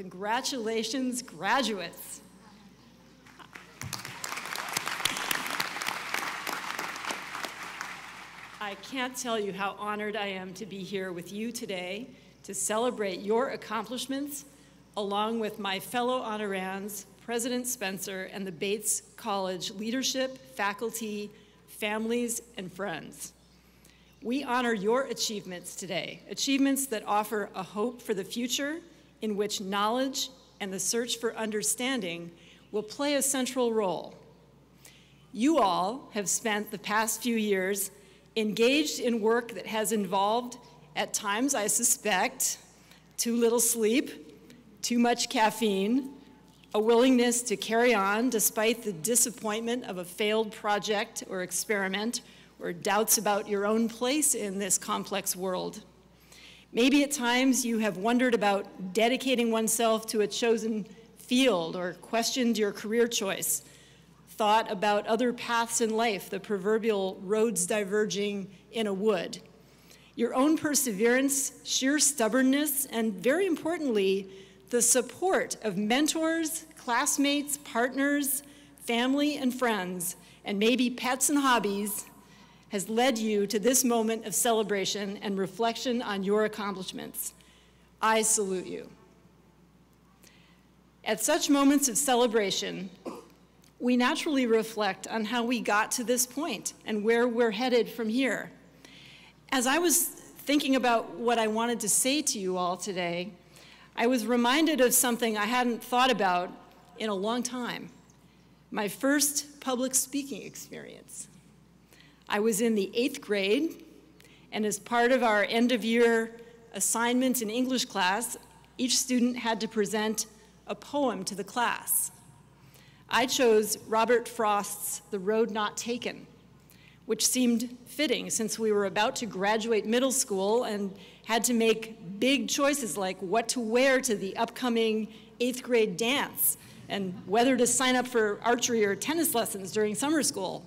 Congratulations, graduates. I can't tell you how honored I am to be here with you today to celebrate your accomplishments along with my fellow honorands, President Spencer, and the Bates College leadership, faculty, families, and friends. We honor your achievements today, achievements that offer a hope for the future in which knowledge and the search for understanding will play a central role. You all have spent the past few years engaged in work that has involved, at times I suspect, too little sleep, too much caffeine, a willingness to carry on despite the disappointment of a failed project or experiment, or doubts about your own place in this complex world. Maybe at times you have wondered about dedicating oneself to a chosen field or questioned your career choice, thought about other paths in life, the proverbial roads diverging in a wood. Your own perseverance, sheer stubbornness, and very importantly, the support of mentors, classmates, partners, family, and friends, and maybe pets and hobbies has led you to this moment of celebration and reflection on your accomplishments. I salute you. At such moments of celebration, we naturally reflect on how we got to this point and where we're headed from here. As I was thinking about what I wanted to say to you all today, I was reminded of something I hadn't thought about in a long time my first public speaking experience. I was in the eighth grade, and as part of our end of year assignments in English class, each student had to present a poem to the class. I chose Robert Frost's The Road Not Taken, which seemed fitting since we were about to graduate middle school and had to make big choices like what to wear to the upcoming eighth grade dance and whether to sign up for archery or tennis lessons during summer school.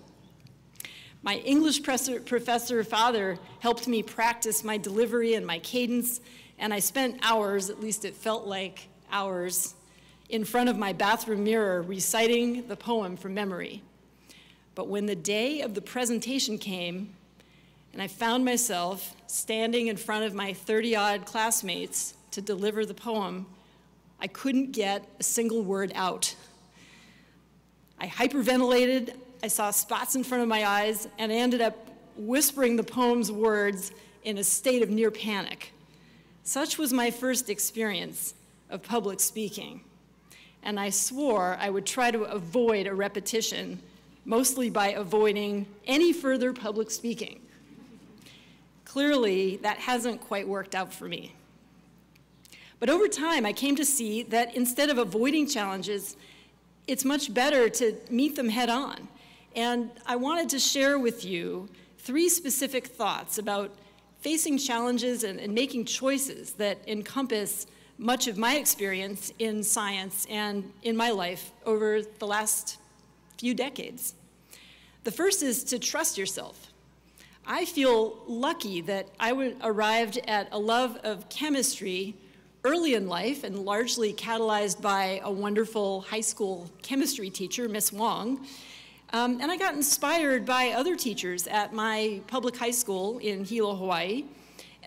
My English professor father helped me practice my delivery and my cadence, and I spent hours, at least it felt like hours, in front of my bathroom mirror reciting the poem from memory. But when the day of the presentation came, and I found myself standing in front of my 30 odd classmates to deliver the poem, I couldn't get a single word out. I hyperventilated, I saw spots in front of my eyes, and I ended up whispering the poem's words in a state of near panic. Such was my first experience of public speaking. And I swore I would try to avoid a repetition, mostly by avoiding any further public speaking. Clearly, that hasn't quite worked out for me. But over time, I came to see that instead of avoiding challenges, it's much better to meet them head on and I wanted to share with you three specific thoughts about facing challenges and, and making choices that encompass much of my experience in science and in my life over the last few decades. The first is to trust yourself. I feel lucky that I arrived at a love of chemistry early in life and largely catalyzed by a wonderful high school chemistry teacher, Miss Wong, um, and I got inspired by other teachers at my public high school in Hilo, Hawaii,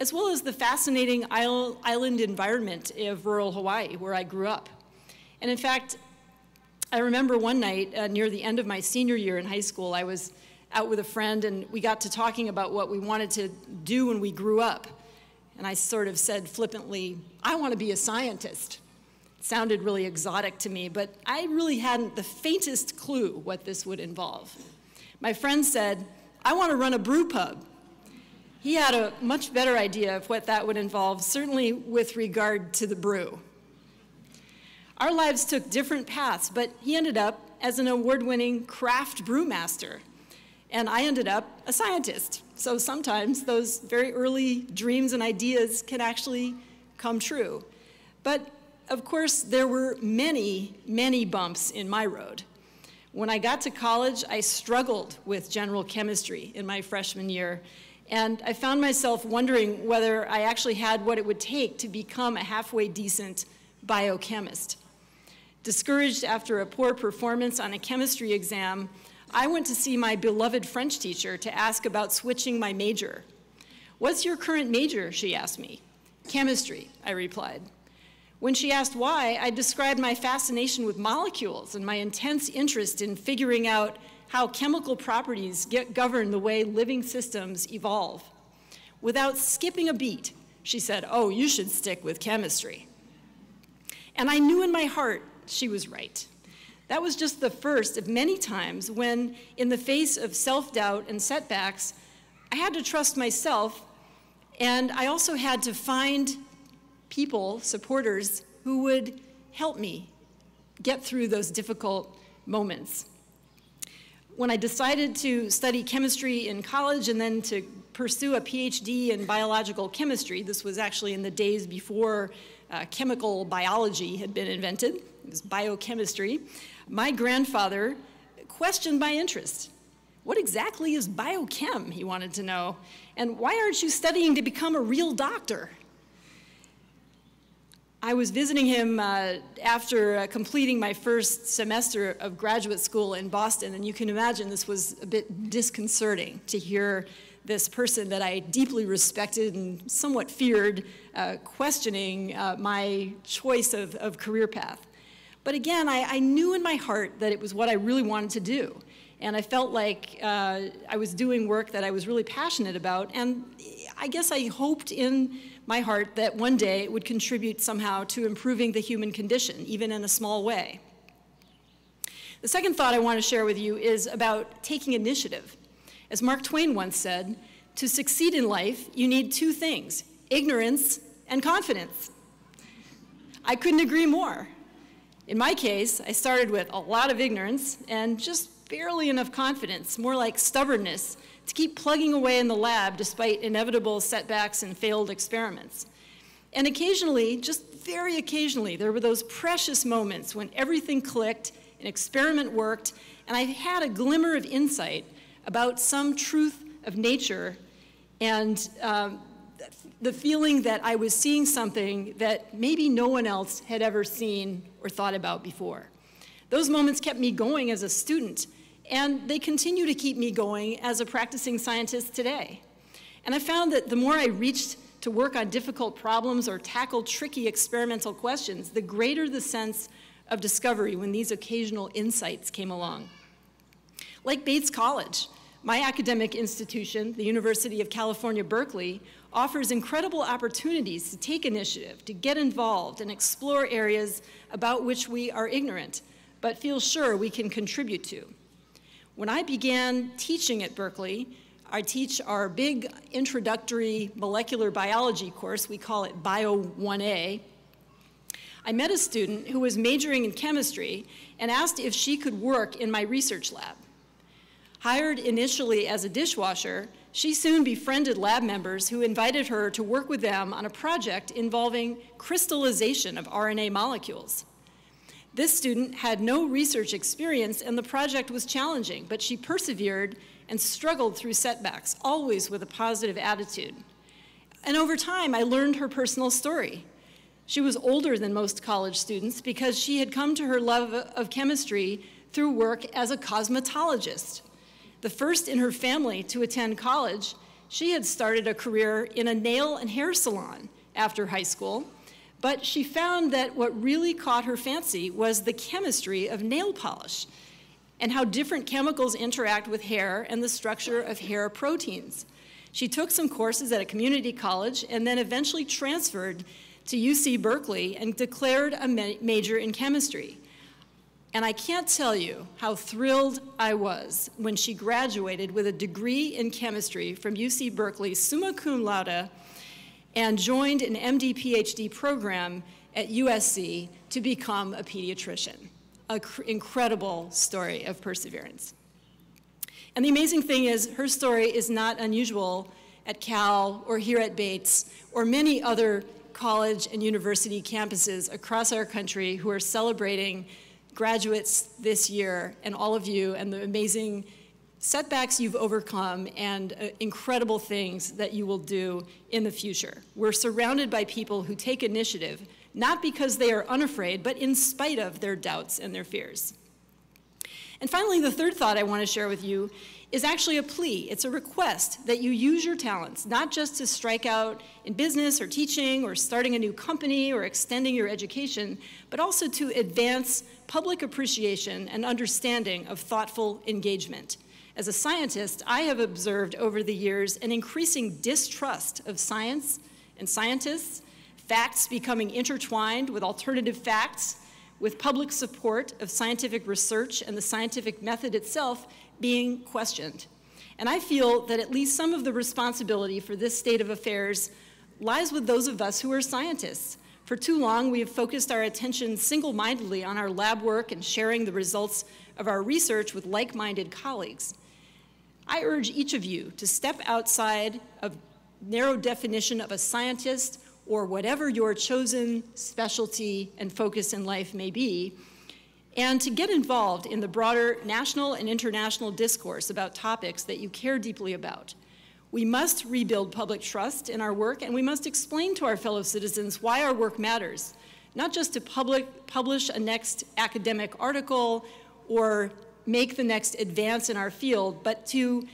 as well as the fascinating island environment of rural Hawaii where I grew up. And in fact, I remember one night uh, near the end of my senior year in high school, I was out with a friend and we got to talking about what we wanted to do when we grew up. And I sort of said flippantly, I want to be a scientist sounded really exotic to me, but I really hadn't the faintest clue what this would involve. My friend said, I want to run a brew pub. He had a much better idea of what that would involve, certainly with regard to the brew. Our lives took different paths, but he ended up as an award-winning craft brewmaster, and I ended up a scientist. So sometimes those very early dreams and ideas can actually come true. But of course, there were many, many bumps in my road. When I got to college, I struggled with general chemistry in my freshman year, and I found myself wondering whether I actually had what it would take to become a halfway decent biochemist. Discouraged after a poor performance on a chemistry exam, I went to see my beloved French teacher to ask about switching my major. What's your current major, she asked me. Chemistry, I replied. When she asked why, I described my fascination with molecules and my intense interest in figuring out how chemical properties get, govern the way living systems evolve. Without skipping a beat, she said, oh, you should stick with chemistry. And I knew in my heart she was right. That was just the first of many times when, in the face of self-doubt and setbacks, I had to trust myself, and I also had to find people, supporters, who would help me get through those difficult moments. When I decided to study chemistry in college and then to pursue a PhD in biological chemistry, this was actually in the days before uh, chemical biology had been invented, it was biochemistry, my grandfather questioned my interest. What exactly is biochem, he wanted to know, and why aren't you studying to become a real doctor? I was visiting him uh, after uh, completing my first semester of graduate school in Boston, and you can imagine this was a bit disconcerting to hear this person that I deeply respected and somewhat feared uh, questioning uh, my choice of, of, career path. But again, I, I, knew in my heart that it was what I really wanted to do. And I felt like uh, I was doing work that I was really passionate about. And I guess I hoped in my heart that one day it would contribute somehow to improving the human condition, even in a small way. The second thought I want to share with you is about taking initiative. As Mark Twain once said, to succeed in life, you need two things, ignorance and confidence. I couldn't agree more. In my case, I started with a lot of ignorance and just barely enough confidence, more like stubbornness, to keep plugging away in the lab despite inevitable setbacks and failed experiments. And occasionally, just very occasionally, there were those precious moments when everything clicked, an experiment worked, and I had a glimmer of insight about some truth of nature and um, the feeling that I was seeing something that maybe no one else had ever seen or thought about before. Those moments kept me going as a student and they continue to keep me going as a practicing scientist today. And I found that the more I reached to work on difficult problems or tackle tricky experimental questions, the greater the sense of discovery when these occasional insights came along. Like Bates College, my academic institution, the University of California, Berkeley, offers incredible opportunities to take initiative, to get involved and explore areas about which we are ignorant, but feel sure we can contribute to. When I began teaching at Berkeley, I teach our big introductory molecular biology course, we call it Bio 1A. I met a student who was majoring in chemistry and asked if she could work in my research lab. Hired initially as a dishwasher, she soon befriended lab members who invited her to work with them on a project involving crystallization of RNA molecules. This student had no research experience and the project was challenging, but she persevered and struggled through setbacks, always with a positive attitude. And over time, I learned her personal story. She was older than most college students because she had come to her love of chemistry through work as a cosmetologist. The first in her family to attend college, she had started a career in a nail and hair salon after high school but she found that what really caught her fancy was the chemistry of nail polish and how different chemicals interact with hair and the structure of hair proteins. She took some courses at a community college and then eventually transferred to UC Berkeley and declared a ma major in chemistry. And I can't tell you how thrilled I was when she graduated with a degree in chemistry from UC Berkeley, summa cum laude, and joined an MD PhD program at USC to become a pediatrician. An incredible story of perseverance. And the amazing thing is, her story is not unusual at Cal or here at Bates or many other college and university campuses across our country who are celebrating graduates this year and all of you and the amazing setbacks you've overcome and uh, incredible things that you will do in the future. We're surrounded by people who take initiative not because they are unafraid, but in spite of their doubts and their fears. And finally, the third thought I want to share with you is actually a plea. It's a request that you use your talents, not just to strike out in business or teaching or starting a new company or extending your education, but also to advance public appreciation and understanding of thoughtful engagement. As a scientist, I have observed over the years an increasing distrust of science and scientists, facts becoming intertwined with alternative facts, with public support of scientific research and the scientific method itself being questioned. And I feel that at least some of the responsibility for this state of affairs lies with those of us who are scientists. For too long, we have focused our attention single-mindedly on our lab work and sharing the results of our research with like-minded colleagues. I urge each of you to step outside of narrow definition of a scientist or whatever your chosen specialty and focus in life may be, and to get involved in the broader national and international discourse about topics that you care deeply about. We must rebuild public trust in our work, and we must explain to our fellow citizens why our work matters, not just to public, publish a next academic article or make the next advance in our field, but to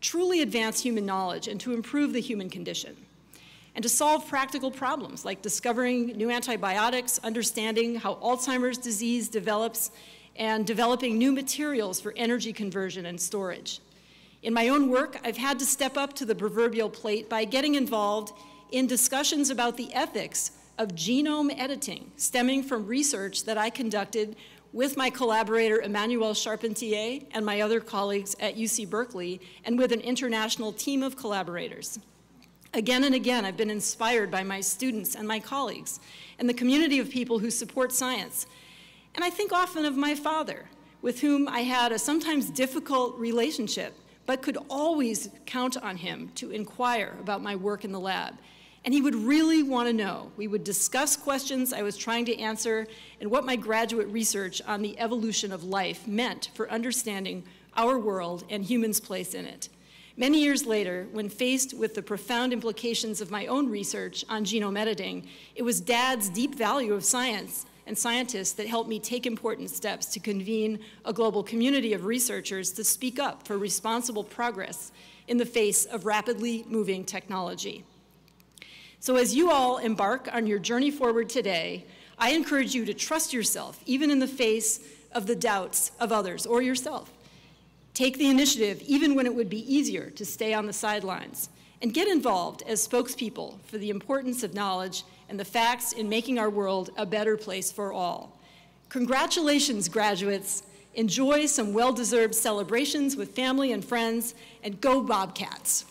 truly advance human knowledge and to improve the human condition and to solve practical problems like discovering new antibiotics, understanding how Alzheimer's disease develops, and developing new materials for energy conversion and storage. In my own work, I've had to step up to the proverbial plate by getting involved in discussions about the ethics of genome editing, stemming from research that I conducted with my collaborator Emmanuelle Charpentier and my other colleagues at UC Berkeley, and with an international team of collaborators. Again and again, I've been inspired by my students and my colleagues and the community of people who support science. And I think often of my father, with whom I had a sometimes difficult relationship, but could always count on him to inquire about my work in the lab. And he would really want to know. We would discuss questions I was trying to answer and what my graduate research on the evolution of life meant for understanding our world and humans' place in it. Many years later, when faced with the profound implications of my own research on genome editing, it was Dad's deep value of science and scientists that helped me take important steps to convene a global community of researchers to speak up for responsible progress in the face of rapidly moving technology. So as you all embark on your journey forward today, I encourage you to trust yourself, even in the face of the doubts of others or yourself. Take the initiative even when it would be easier to stay on the sidelines. And get involved as spokespeople for the importance of knowledge and the facts in making our world a better place for all. Congratulations, graduates. Enjoy some well-deserved celebrations with family and friends, and go Bobcats.